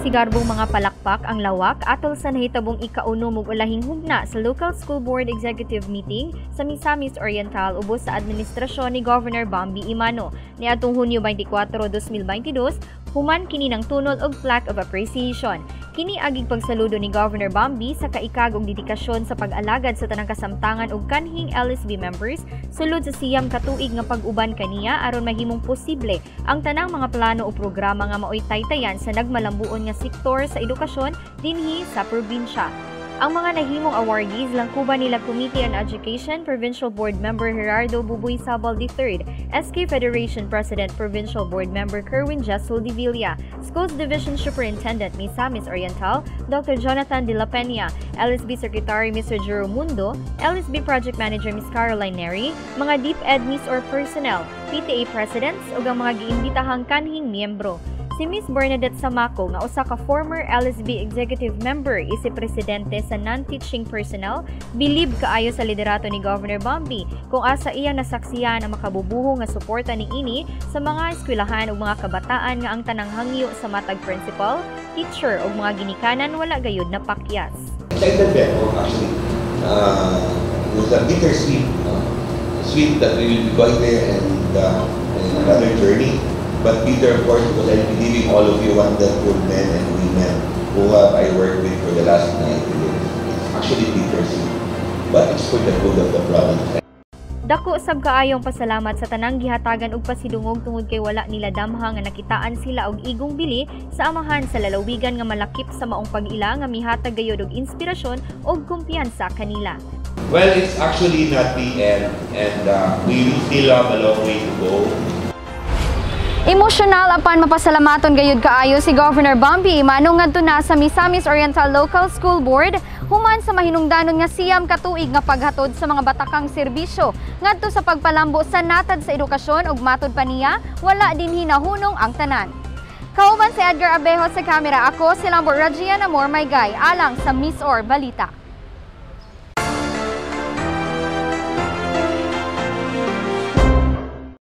sigarbong mga palakpak ang lawak atol sa nahitabong ikauno mug ulahing hugna sa Local School Board Executive Meeting sa Misamis Oriental ubos sa administrasyon ni Governor Bambi Imano niadtong Hunyo 24, 2022 human kini ng tunol og plaque of appreciation. Kini aging pagsaludo ni Governor Bambi sa kaikag ug dedikasyon sa pag-alagad sa tanang kasamtangan ug kanhing LSB members sulod sa siyam katuig nga pag-uban kaniya aron mahimong posible ang tanang mga plano o programa nga maoy taytayan sa nagmalambuon nga sektor sa edukasyon dinhi sa probinsya. Ang mga nahimong awardees langkuban nila Committee on Education Provincial Board Member Gerardo Bubuy Sabal III, SK Federation President Provincial Board Member Kerwin Jessul Divilla, Schools Division Superintendent Misamis Oriental, Dr. Jonathan De La Peña, LSB Secretary Mr. Jero Mundo, LSB Project Manager Ms. Caroline Neri, mga Deep Ed Miss or personnel, PTA presidents ug ang mga giimbitahang kanhing miyembro. Si Miss Bernadette Samaco nga usa ka former LSB executive member isi presidente sa non-teaching personnel bilib kaayo sa liderato ni Governor Bombi kung asa iya nasaksiyan ang makabubuho nga suporta ni ini sa mga eskwelahan ug mga kabataan nga ang tanang hangyo sa matag principal, teacher ug mga ginikanan wala gayud na pakyas. Excited ako actually. Uh, was a bittersweet. Uh, sweet that we will be going there and, uh, another journey. But of course, because I'm believing all of you wonderful men and women who have I worked with for the last 90 years. It's actually bittersweet. But it's for the good of the province. Dako sab kaayong pasalamat sa tanang gihatagan og pasidungog tungod kay wala nila damha nga nakitaan sila og igong bili sa amahan sa lalawigan nga malakip sa maong pag-ila nga mihatag gayud og inspirasyon ug kumpiyansa kanila. Well, it's actually not the end, and uh, we still have a long way to go. Emosyonal apan mapasalamaton gayud kaayo si Governor Bambi manong ngadto na sa Misamis Oriental Local School Board human sa mahinungdanon nga siyam katuig nga paghatod sa mga batakang serbisyo ngadto sa pagpalambo sa natad sa edukasyon ug matud pa niya wala din hinahunong ang tanan. Kauban si Edgar Abejo sa kamera ako si Lambert Rajian Amor Maygay alang sa Miss Or Balita.